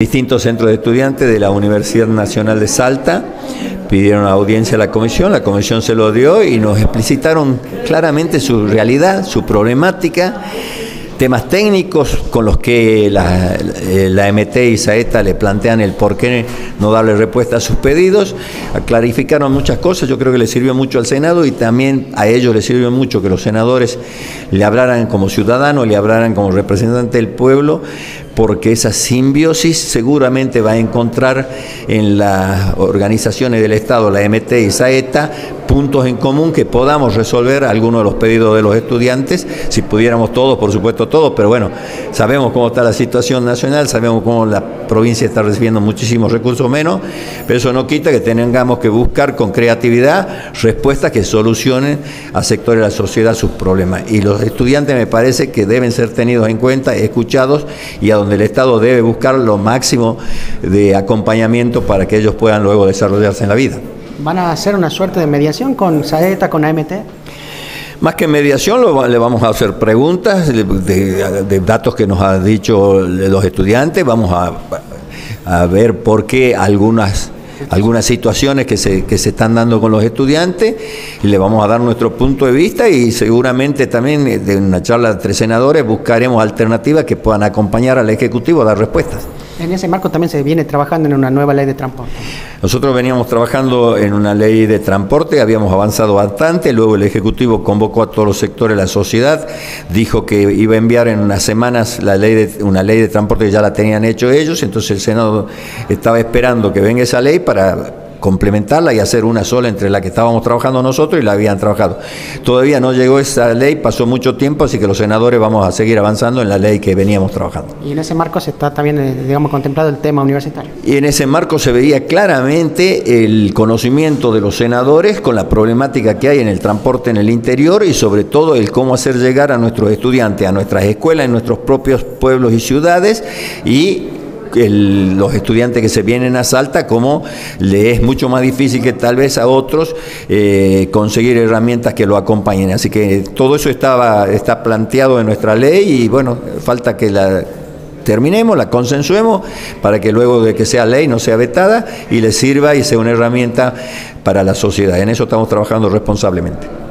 Distintos centros de estudiantes de la Universidad Nacional de Salta pidieron audiencia a la comisión, la comisión se lo dio y nos explicitaron claramente su realidad, su problemática temas técnicos con los que la, la, MT y Saeta le plantean el por qué no darle respuesta a sus pedidos, clarificaron muchas cosas, yo creo que le sirvió mucho al Senado y también a ellos les sirvió mucho que los senadores le hablaran como ciudadanos, le hablaran como representante del pueblo, porque esa simbiosis seguramente va a encontrar en las organizaciones del Estado, la MT y Saeta, puntos en común que podamos resolver algunos de los pedidos de los estudiantes, si pudiéramos todos, por supuesto todos, pero bueno, sabemos cómo está la situación nacional, sabemos cómo la provincia está recibiendo muchísimos recursos menos, pero eso no quita que tengamos que buscar con creatividad respuestas que solucionen a sectores de la sociedad sus problemas. Y los estudiantes me parece que deben ser tenidos en cuenta, escuchados y a donde el Estado debe buscar lo máximo de acompañamiento para que ellos puedan luego desarrollarse en la vida. ¿Van a hacer una suerte de mediación con Saeta, con AMT? Más que mediación, le vamos a hacer preguntas de, datos que nos han dicho los estudiantes, vamos a, ver por qué algunas algunas situaciones que se, que se están dando con los estudiantes y le vamos a dar nuestro punto de vista y seguramente también eh, de una charla de tres senadores buscaremos alternativas que puedan acompañar al Ejecutivo a dar respuestas. En ese marco también se viene trabajando en una nueva ley de transporte. Nosotros veníamos trabajando en una ley de transporte, habíamos avanzado bastante, luego el Ejecutivo convocó a todos los sectores de la sociedad, dijo que iba a enviar en unas semanas la ley de, una ley de transporte que ya la tenían hecho ellos, entonces el Senado estaba esperando que venga esa ley para complementarla y hacer una sola entre la que estábamos trabajando nosotros y la habían trabajado. Todavía no llegó esa ley, pasó mucho tiempo, así que los senadores vamos a seguir avanzando en la ley que veníamos trabajando. Y en ese marco se está también, eh, digamos, contemplado el tema universitario. Y en ese marco se veía claramente el conocimiento de los senadores con la problemática que hay en el transporte en el interior y sobre todo el cómo hacer llegar a nuestros estudiantes, a nuestras escuelas, en nuestros propios pueblos y ciudades y los estudiantes que se vienen a Salta, como le es mucho más difícil que tal vez a otros eh, conseguir herramientas que lo acompañen. Así que todo eso estaba, está planteado en nuestra ley y bueno, falta que la terminemos, la consensuemos para que luego de que sea ley no sea vetada y le sirva y sea una herramienta para la sociedad. En eso estamos trabajando responsablemente.